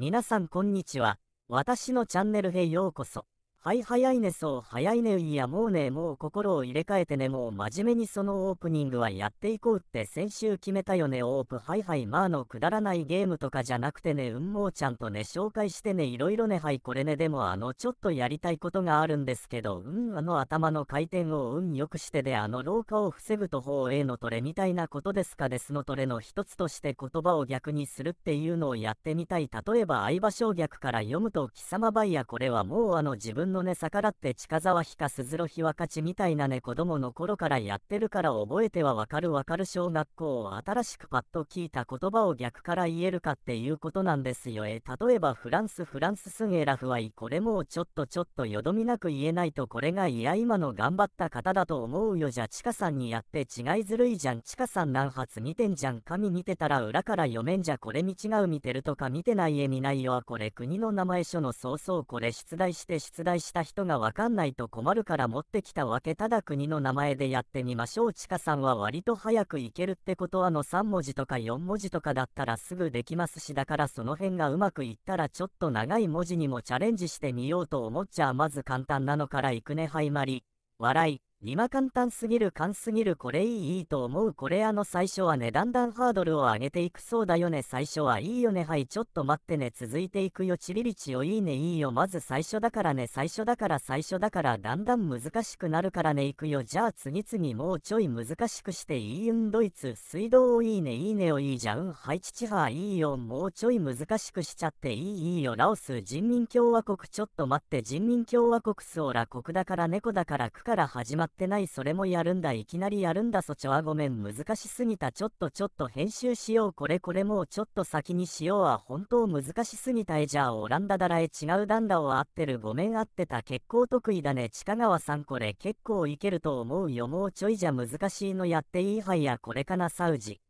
皆さんこんにちは。私のチャンネルへようこそ。はい早いねそう早いねいやもうねもう心を入れ替えてねもう真面目にそのオープニングはやっていこうって先週決めたよねオープはいはいまあのくだらないゲームとかじゃなくてねうんもうちゃんとね紹介してねいろいろねはいこれねでもあのちょっとやりたいことがあるんですけどうんあの頭の回転をうんよくしてであの老化を防ぐと方 A のトレみたいなことですかですのトレの一つとして言葉を逆にするっていうのをやってみたい。例えば相場小逆から読むと貴様バイヤこれはもうあの自分のね逆らって近沢ひか鈴呂ひわかちみたいなね子供の頃からやってるから覚えてはわかるわかる小学校を新しくパッと聞いた言葉を逆から言えるかっていうことなんですよ。え例えばフランスフランスすげラフはいこれもうちょっとちょっとよどみなく言えないとこれがいや今の頑張った方だと思うよじゃちかさんにやって違いずるいじゃんちかさん何発見てんじゃん。紙見てたら裏から読めんじゃこれ見違う見てるとか見てないえ見ないよこれ国の名前書のそうそうこれ出題して出題した人がわかんないと困るから持ってきたわけただ国の名前でやってみましょうちかさんは割と早く行けるってことあの3文字とか4文字とかだったらすぐできますしだからその辺がうまくいったらちょっと長い文字にもチャレンジしてみようと思っちゃまず簡単なのから行くね。はいまり笑い。今簡単すぎる簡すぎるこれいいいいと思うこれあの最初はねだんだんハードルを上げていくそうだよね最初はいいよねはいちょっと待ってね続いていくよチリリチよいいねいいよまず最初だからね最初だから最初だからだんだん難しくなるからねいくよじゃあ次々もうちょい難しくしていいうんドイツ水道をいいねいいねをいいじゃんはい父はいいよもうちょい難しくしちゃっていいいいよラオス人民共和国ちょっと待って人民共和国スオラ国だから猫だから区から始まってってないそれもやるんだ。いきなりやるんだ。そちょはごめん。難しすぎた。ちょっとちょっと編集しよう。これこれもうちょっと先にしよう。は本当難しすぎた。えじゃあオランダだらえ違うだんだを合ってるごめん合ってた。結構得意だね近川さんこれ結構いけると思うよ。もうちょいじゃ難しいのやっていいはいやこれかな。サウジ。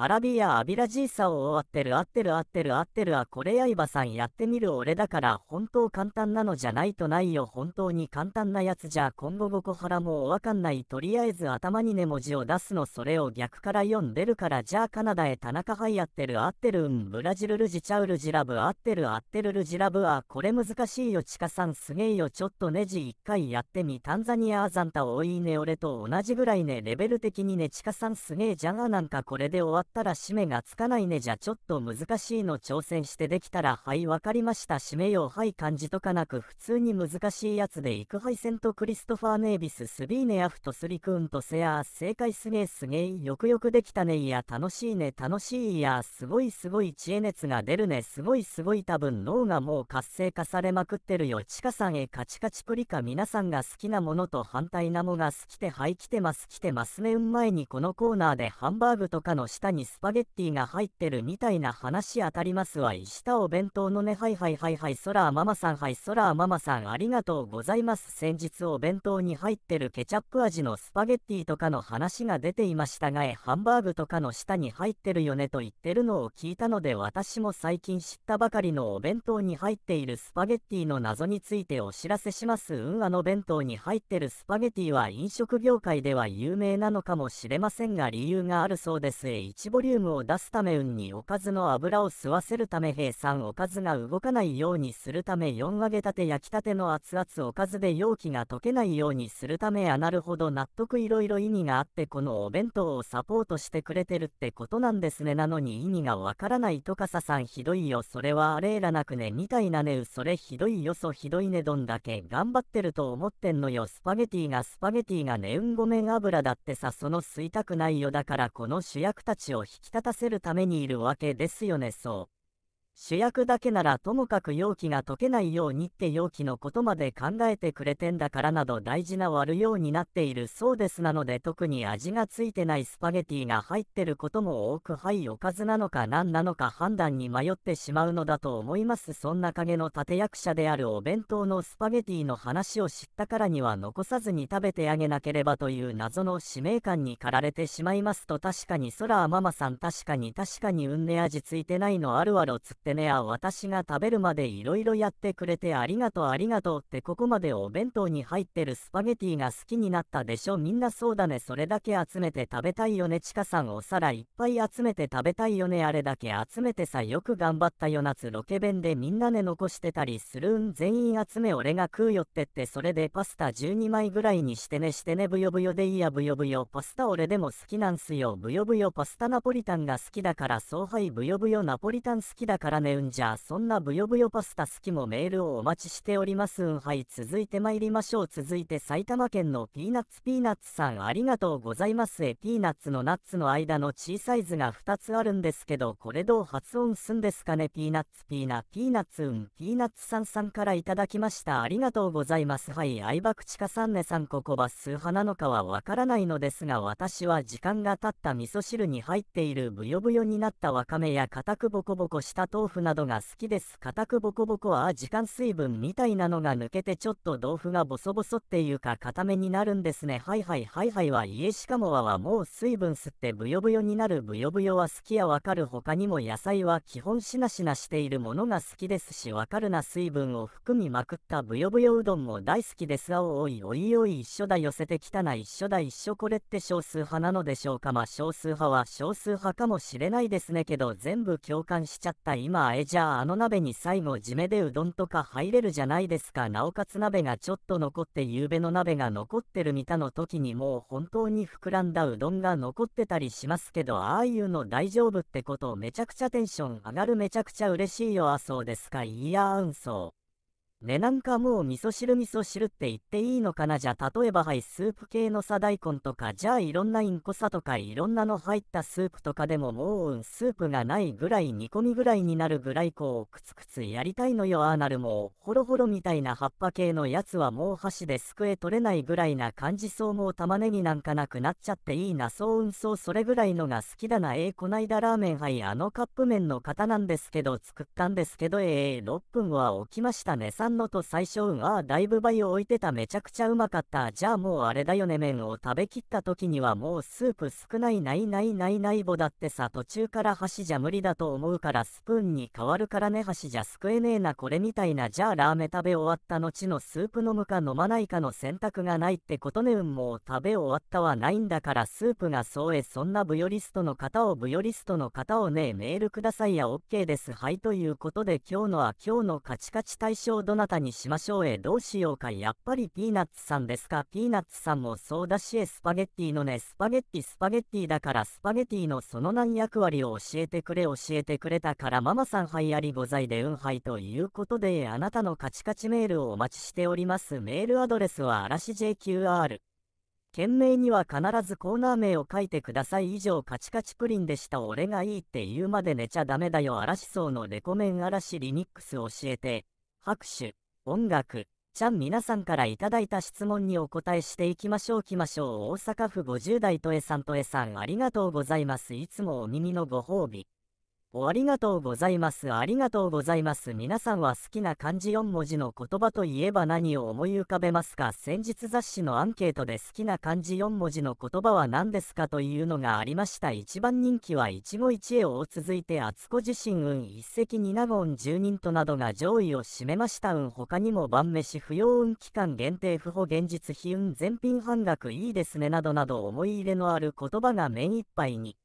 アラビア・アビラジーサを終わってる合ってる合ってる合ってるあこれ刃さんやってみる俺だから本当簡単なのじゃないとないよ本当に簡単なやつじゃ今後5個腹もわかんないとりあえず頭にね文字を出すのそれを逆から読んでるからじゃあカナダへ田中杯やってる合ってるんブラジルルジチャウルジラブ合ってる合ってるルジラブあこれ難しいよチカさんすげえよちょっとネジ1回やってみタンザニアアザンタ多いね俺と同じぐらいねレベル的にねチカさんすげえじゃがなんかこれで終わったら締めがつかないねじゃちょっと難しいの挑戦してできたらはいわかりました。締めよう。はい漢字とかなく普通に難しいやつで行くはいセントクリストファー・ネイビススビーネアフトスリクーンとセアー正解すげえすげえよくよくできたねいや楽しいね楽しいいやすごいすごい知恵熱が出るねすごいすごい多分脳がもう活性化されまくってるよちかさんへカチカチプリカ皆さんが好きなものと反対なもが好きてはい来てます来てますね。うん前にこのコーナーでハンバーグとかの下ににスパゲッティが入ってるみたいな話当たりますわ。石田お弁当のね、はいはいはいはい、ソラーママさん、はい、ソラーママさん、ありがとうございます。先日お弁当に入ってるケチャップ味のスパゲッティとかの話が出ていましたが、ハンバーグとかの下に入ってるよねと言ってるのを聞いたので、私も最近知ったばかりのお弁当に入っているスパゲッティの謎についてお知らせします。うん、あの弁当に入ってるスパゲッティは飲食業界では有名なのかもしれませんが、理由があるそうです。1 1ボリュームを出すため運におかずの油を吸わせるため平3おかずが動かないようにするため4揚げたて焼きたての熱々おかずで容器が溶けないようにするためあなるほど納得いろいろ意味があってこのお弁当をサポートしてくれてるってことなんですね。なのに意味がわからないとかささんひどいよ。それはあれいらなくねみたいなねうそれひどいよそひどいねどんだけ頑張ってると思ってんのよ。スパゲティがスパゲティがねうんごめん油だってさその吸いたくないよ。だからこの主役たちを引き立たせるためにいるわけですよねそう。主役だけならともかく容器が溶けないようにって容器のことまで考えてくれてんだからなど大事な割るようになっているそうですなので特に味がついてないスパゲティが入ってることも多くはいおかずなのか何なのか判断に迷ってしまうのだと思います。そんな影の立役者であるお弁当のスパゲティの話を知ったからには残さずに食べてあげなければという謎の使命感に駆られてしまいますと確かに空はママさん確かに確かにうんね味ついてないのあるあるつってってねあ私が食べるまでいろいろやってくれてありがとうありがとうってここまでお弁当に入ってるスパゲティが好きになったでしょ。みんなそうだねそれだけ集めて食べたいよね。ちかさんお皿いっぱい集めて食べたいよねあれだけ集めてさよく頑張ったよ夏ロケ弁でみんなね残してたりするん全員集め俺が食うよってってそれでパスタ12枚ぐらいにしてねしてねブヨブヨでいいやブヨブヨパスタ俺でも好きなんすよブヨブヨパスタナポリタンが好きだからそうはいブヨブヨナポリタン好きだからねうんじゃそんなブヨブヨパスタ好きもメールをお待ちしております。うんはい続いて参りましょう。続いて埼玉県のピーナッツピーナッツさんありがとうございます。えピーナッツのナッツの間の小さい図が2つあるんですけどこれどう発音すんですかね？ピーナッツピーナピーナッツうん。ピーナッツさんさんからいただきました。ありがとうございます。はい相葉口かさんねさん。ここは数派なのかはわからないのですが私は時間が経った味噌汁に入っているブヨブヨになったわかめや固くボコボコした豆腐などが好きです。固くボコボコは時間水分みたいなのが抜けてちょっと豆腐がボソボソっていうか固めになるんですね。はいはいはいはいは家しかもははもう水分吸ってブヨブヨになるブヨブヨは好きやわかる。他にも野菜は基本しなしなしているものが好きですしわかるな水分を含みまくったブヨブヨうどんも大好きです。がおいおいおい一緒だ。寄せてきたな一緒だ。一緒これって少数派なのでしょうか。まあ少数派は少数派かもしれないですね。けど全部共感しちゃった。今今えじゃああの鍋に最後締めでうどんとか入れるじゃないですか。なおかつ鍋がちょっと残って夕べの鍋が残ってるみたの時にもう本当に膨らんだうどんが残ってたりしますけどああいうの大丈夫ってことめちゃくちゃテンション上がるめちゃくちゃ嬉しいよ。あそうですか。いやーうんそう。ね。なんかもう味噌汁味噌汁って言っていいのかな？じゃ例えばはいスープ系のさ大根とかじゃあいろんなインコさとかいろんなの入ったスープとかでももう、スープがないぐらい煮込みぐらいになるぐらいこうくつくつやりたいのよああなるもうホロホロみたいな葉っぱ系のやつはもう箸ですくえ取れないぐらいな感じそうもう玉ねぎなんかなくなっちゃっていいな。そううんそうそれぐらいのが好きだな。えー、こないだラーメンはいあのカップ麺の方なんですけど作ったんですけどえー、6分は起きましたね3のと最初うんああだいぶ倍置いてた。めちゃくちゃうまかった。じゃあもうあれだよね麺を食べきった時にはもうスープ少ないないないないないぼだってさ。途中から箸じゃ無理だと思うからスプーンに変わるからね箸じゃすくえねえなこれみたいな。じゃあラーメン食べ終わった後のスープ飲むか飲まないかの選択がないってことね。うんもう食べ終わったはないんだからスープがそうえそんなブヨリストの方をブヨリストの方をねメールくださいや。OK です。はいということで今日のは今日のカチカチ対象どなたにしましょうえどうしようか。やっぱりピーナッツさんですか。ピーナッツさんもそうだしえスパゲッティのねスパゲッティスパゲッティだからスパゲッティのその何役割を教えてくれ教えてくれたからママさんはいありございでうんはいということであなたのカチカチメールをお待ちしております。メールアドレスは嵐 JQR 件名には必ずコーナー名を書いてください。以上カチカチプリンでした。俺がいいって言うまで寝ちゃダメだよ。嵐層のレコメン嵐リミックス教えて。拍手。音楽。ちゃん皆さんからいただいた質問にお答えしていきましょう。きましょう。大阪府50代とえさんとえさん。ありがとうございます。いつもお耳のご褒美。ありがとうございます。ありがとうございます。皆さんは好きな漢字4文字の言葉といえば何を思い浮かべますか？先日雑誌のアンケートで好きな漢字4文字の言葉は何ですかというのがありました。一番人気は一期一会を続いて厚子自身運一石二納言十人となどが上位を占めました運他にも晩飯不要運期間限定不保現実非運全品半額いいですねなどなど思い入れのある言葉が目いっぱいに。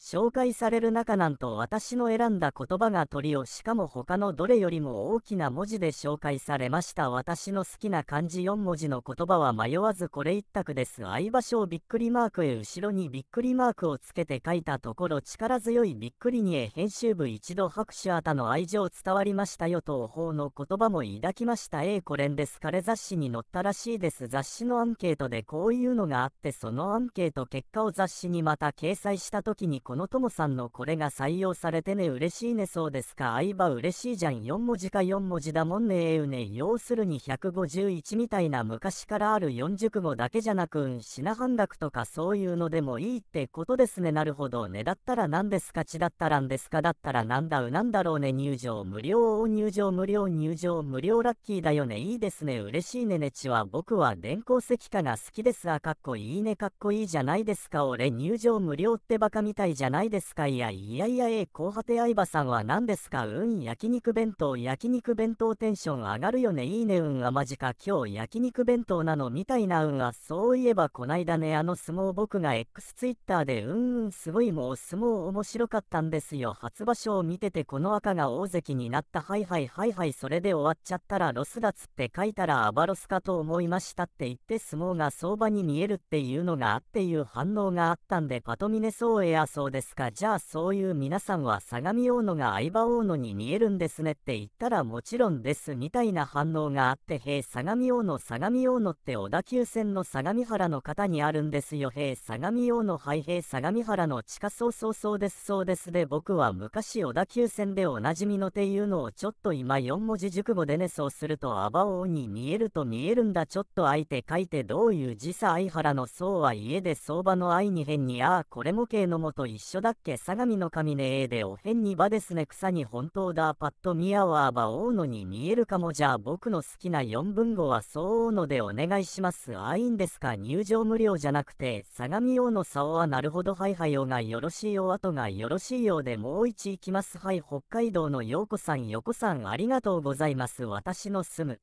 紹介される中なんと私の選んだ言葉が鳥をしかも他のどれよりも大きな文字で紹介されました私の好きな漢字4文字の言葉は迷わずこれ一択です。相場所をびっくりマークへ後ろにびっくりマークをつけて書いたところ力強いびっくりにへ編集部一度拍手あたの愛情伝わりましたよと方の言葉も抱きました A これんです。彼雑誌に載ったらしいです。雑誌のアンケートでこういうのがあってそのアンケート結果を雑誌にまた掲載した時にこのともさんのこれが採用されてね嬉しいね。そうですか。相場嬉しいじゃん。4文字か4文字だもんね。えうね要するに151みたいな昔からある4熟語だけじゃなくん品半額とかそういうのでもいいってことですね。なるほど。ねだったら何ですか。ちだったらんですか。だったらなんだうなんだろうね。入場無料入場無料入場無料ラッキーだよね。いいですね。嬉しいね。ねちは僕は電光石火が好きです。がかっこいいね。かっこいいじゃないですか。俺入場無料ってバカみたいいじゃないですか。いやいやいやえー、後果て相葉さんは何ですか？うん焼肉弁当焼肉弁当テンション上がるよね。いいね。うんはマジか。今日焼肉弁当なのみたいな。うんはそういえばこないだね。あの相撲僕が X ツイッターでうんうんすごいもう相撲面白かったんですよ。初場所を見ててこの赤が大関になった。はいはいはいはいそれで終わっちゃったらロスだつって書いたらアバロスかと思いましたって言って相撲が相場に見えるっていうのがあっていう反応があったんでパトミネそうやそうですか。じゃあそういう皆さんは相模大野が相場大野に見えるんですねって言ったらもちろんですみたいな反応があってへえ相模大野相模大野って小田急線の相模原の方にあるんですよ。へえ相模大野はいへえ相模原の地下そうそうそうですそうです。で僕は昔小田急線でおなじみのていうのをちょっと今4文字熟語でねそうするとアバオに見えると見えるんだ。ちょっと相手書いてどういう時差相原のそうは家で相場の愛に変にああこれも系のもと一緒だっけ？相模の神ねえでお変に場ですね草に本当だパッと見合わば大野に見えるかもじゃあ僕の好きな4分語はそう大野でお願いします。あいいんですか？入場無料じゃなくて相模大野竿はなるほどはいはいよがよろしいよ後がよろしいようでもう一行きます。はい北海道の陽子さん横さんありがとうございます。私の住む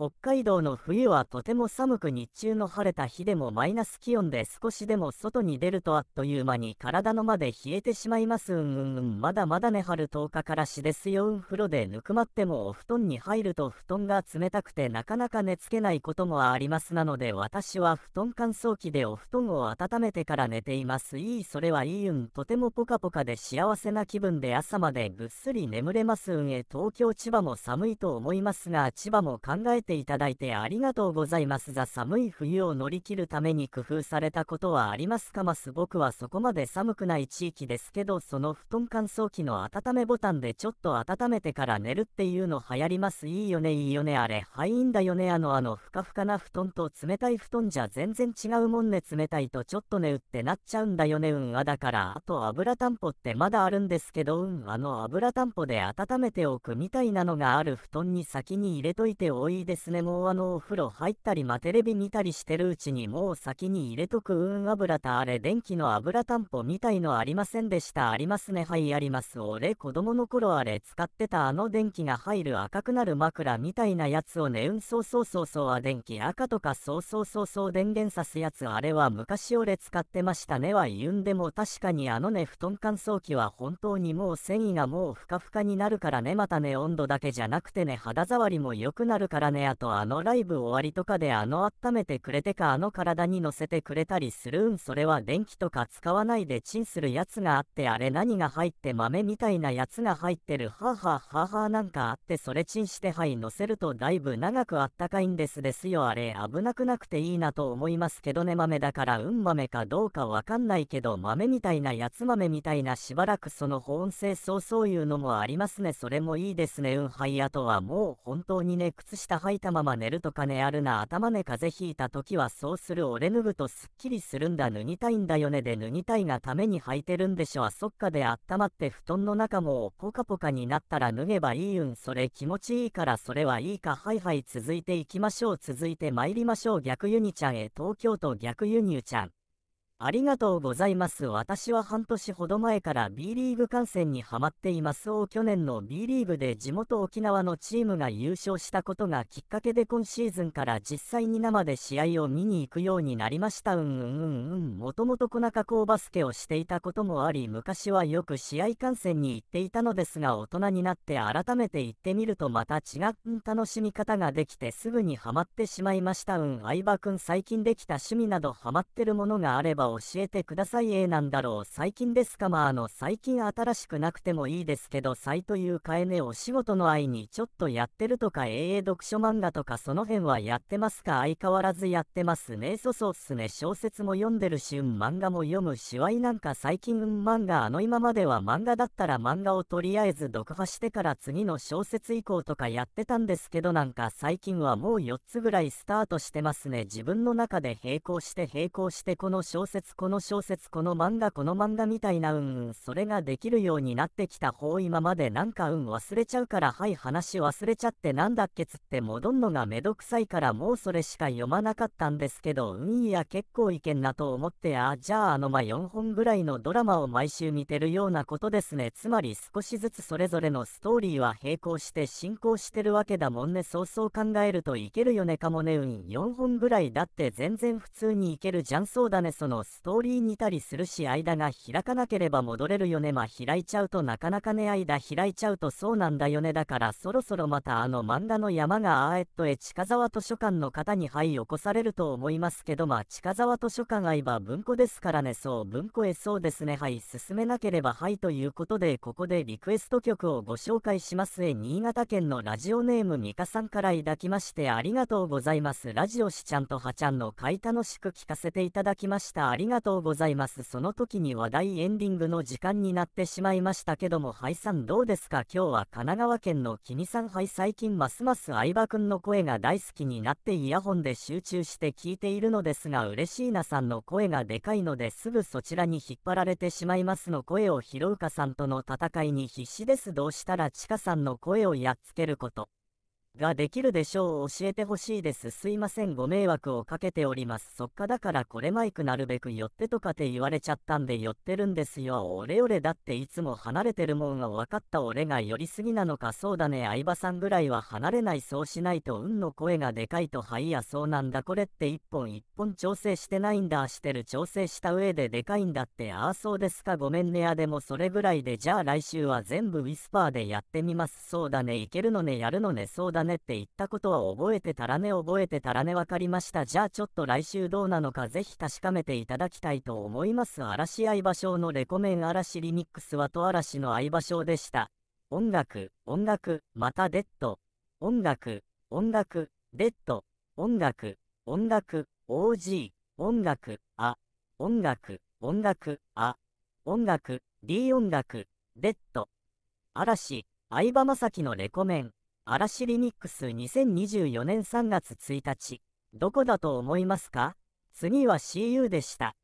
北海道の冬はとても寒く日中の晴れた日でもマイナス気温で少しでも外に出るとあっという間に体のまで冷えてしまいます。うんうんうんまだまだね春10日からしですようん風呂でぬくまってもお布団に入ると布団が冷たくてなかなか寝つけないこともありますなので私は布団乾燥機でお布団を温めてから寝ています。いいそれはいいうんとてもポカポカで幸せな気分で朝までぐっすり眠れますうんえ東京千葉も寒いと思いますが千葉も考えてていただいてありがとうございます。ザ寒い冬を乗り切るために工夫されたことはありますか？ます僕はそこまで寒くない地域ですけど、その布団乾燥機の温めボタンでちょっと温めてから寝るっていうの流行ります。いいよね、いいよね、あれ。はい、いいんだよね、あの、あの、ふかふかな布団と冷たい布団じゃ全然違うもんね、冷たいとちょっとねうってなっちゃうんだよね、うん、あ、だから、あと油担保ってまだあるんですけど、うん、あの油担保で温めておくみたいなのがある布団に先に入れといて多いですですね。もうあのお風呂入ったりまテレビ見たりしてるうちにもう先に入れとく。うん油たあれ電気の油担保みたいのありませんでした。ありますね。はいあります。俺子供の頃あれ使ってたあの電気が入る赤くなる枕みたいなやつをねうんそうそうそうそうあ電気赤とかそうそうそうそう電源さすやつあれは昔俺使ってましたね。は言うんでも確かにあのね布団乾燥機は本当にもう繊維がもうふかふかになるからね。またね温度だけじゃなくてね肌触りも良くなるからね。あとあのライブ終わりとかであの温めてくれてかあの体に乗せてくれたりするんそれは電気とか使わないでチンするやつがあってあれ何が入って豆みたいなやつが入ってるはあはあはあはあなんかあってそれチンしてはい乗せるとだいぶ長くあったかいんですですよあれ危なくなくていいなと思いますけどね豆だからうん豆かどうかわかんないけど豆みたいなやつ豆みたいなしばらくその保温性そうそういうのもありますねそれもいいですねうんはいあとはもう本当にね靴下吐いたまま寝るとかねあるな頭ね風邪ひいた時はそうする俺脱ぐとすっきりするんだ脱ぎたいんだよねで脱ぎたいがために履いてるんでしょあそっかであったまって布団の中もポカポカになったら脱げばいいうんそれ気持ちいいからそれはいいかはいはい続いていきましょう続いて参りましょう逆ユニちゃんへ東京都逆輸入ちゃんありがとうございます。私は半年ほど前から B リーグ観戦にハマっています。去年の B リーグで地元沖縄のチームが優勝したことがきっかけで今シーズンから実際に生で試合を見に行くようになりました。うんうんうん。もともと小中高バスケをしていたこともあり、昔はよく試合観戦に行っていたのですが、大人になって改めて行ってみるとまた違う楽しみ方ができてすぐにハマってしまいました。うん。相葉くん最近できた趣味などハマってるものがあれば教えてください A なんだろう。最近ですかまああの最近新しくなくてもいいですけどサイというかえねお仕事の愛にちょっとやってるとか AA 読書漫画とかその辺はやってますか？相変わらずやってますねそそうっすね小説も読んでるし漫画も読むしわいなんか最近漫画あの今までは漫画だったら漫画をとりあえず読破してから次の小説以降とかやってたんですけどなんか最近はもう4つぐらいスタートしてますね。自分の中で並行して並行してこの小説説この小説この漫画この漫画みたいなうんうんそれができるようになってきた方今までなんかうん忘れちゃうからはい話忘れちゃってなんだっけつって戻んのがめどくさいからもうそれしか読まなかったんですけどうんいや結構いけんなと思ってあじゃああのま4本ぐらいのドラマを毎週見てるようなことですね。つまり少しずつそれぞれのストーリーは並行して進行してるわけだもんね。そうそう考えるといけるよねかもね。うん4本ぐらいだって全然普通にいけるじゃん。そうだね。そのストーリー似たりするし間が開かなければ戻れるよね。まあ開いちゃうとなかなかね間開いちゃうとそうなんだよね。だからそろそろまたあの漫画の山があーえっとえ近沢図書館の方にはい起こされると思いますけど。まあ近沢図書館相場文庫ですからね。そう文庫へそうですね。はい進めなければはいということでここでリクエスト曲をご紹介します。え新潟県のラジオネームミカさんからいただきましてありがとうございます。ラジオしちゃんとはちゃんの回楽しく聞かせていただきました。ありがとうございます。その時に話題エンディングの時間になってしまいましたけどもはいさんどうですか？今日は神奈川県のきみさんはい最近ますます相葉くんの声が大好きになってイヤホンで集中して聞いているのですが嬉しいなさんの声がでかいのですぐそちらに引っ張られてしまいますの声を拾うかさんとの戦いに必死です。どうしたらちかさんの声をやっつけること？ができるでしょう。教えてほしいです。すいません。ご迷惑をかけております。そっかだからこれマイクなるべく寄ってとかって言われちゃったんで寄ってるんですよ。俺俺だっていつも離れてるもんが分かった俺が寄りすぎなのか。そうだね。相葉さんぐらいは離れないそうしないと運の声がでかいとはいや。そうなんだ。これって一本一本調整してないんだ。してる調整した上ででかいんだって。ああそうですか。ごめんね。あでもそれぐらいで。じゃあ来週は全部ウィスパーでやってみます。そうだね。いけるのね。やるのね。そうだね。ねって言ったことは覚えてたらね覚えてたらねわかりました。じゃあちょっと来週どうなのかぜひ確かめていただきたいと思います。嵐相場賞のレコメン嵐リミックスはと嵐の相場賞でした。音楽音楽またデッド。音楽音楽デッド。音楽音楽 OG 音楽あ。音楽音楽あ。音楽 D 音楽デッド。嵐相葉雅紀のレコメン。嵐リミックス2024年3月1日どこだと思いますか？次は CU でした。